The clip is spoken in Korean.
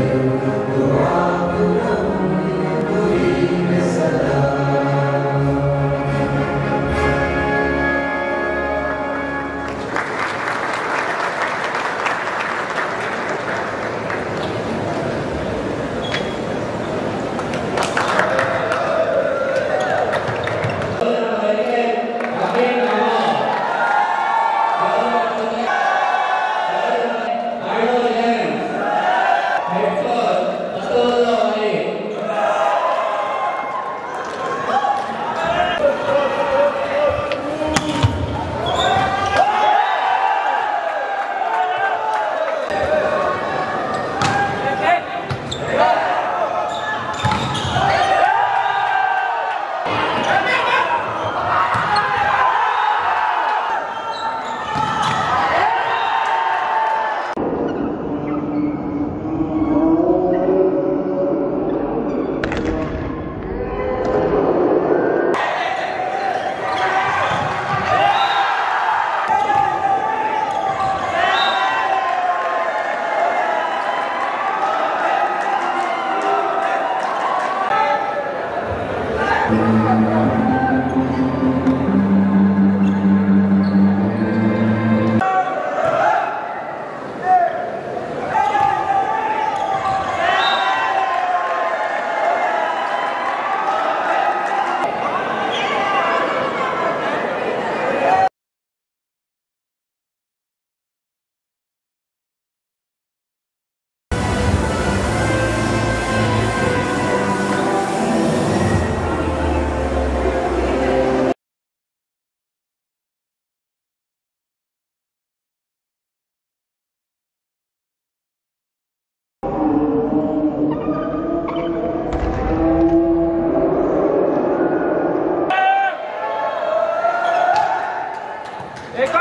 Teu Thank you. एक